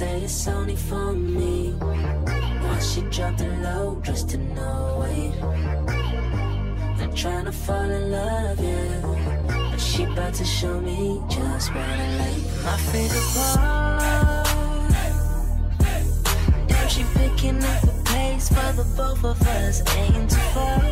say it's only for me. Why she dropped low just to know wait. Not trying to fall in love, yeah. But she about to show me just what I like. My favorite part. Damn, she picking up the pace for the both of us. Ain't too far.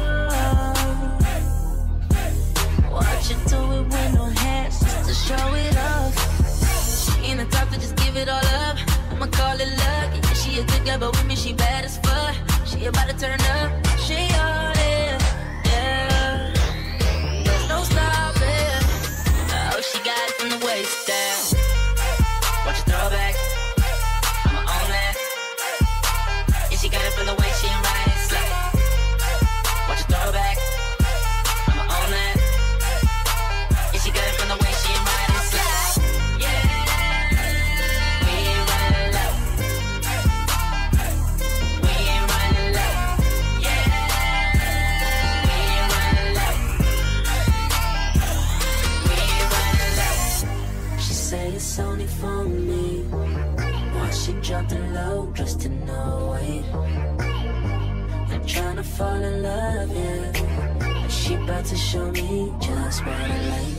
A but with me she bad as fuck. It's only for me. Why she it low just to know it? Not trying to fall in love, yeah. But she about to show me just what I like.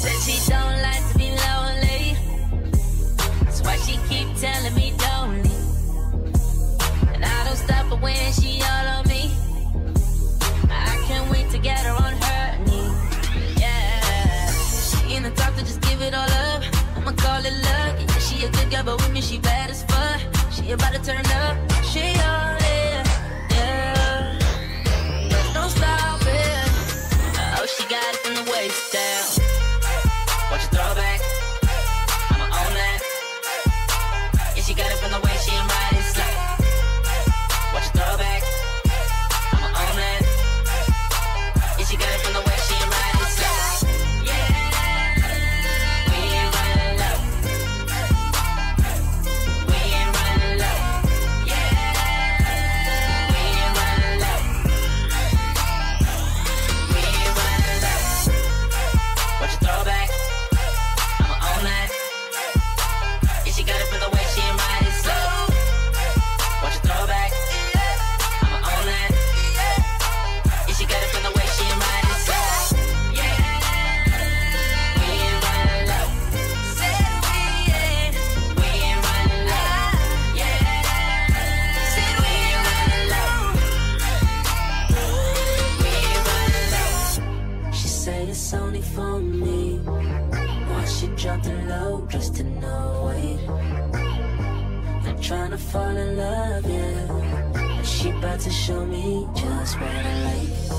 Said she don't like to be lonely. That's why she keep telling me I'ma call it luck. Yeah, she a good girl, but with me she bad as fuck. She about to turn up. She all it's only for me. Why she dropped it low just to know it? Not trying to fall in love, yeah. She about to show me just what I like.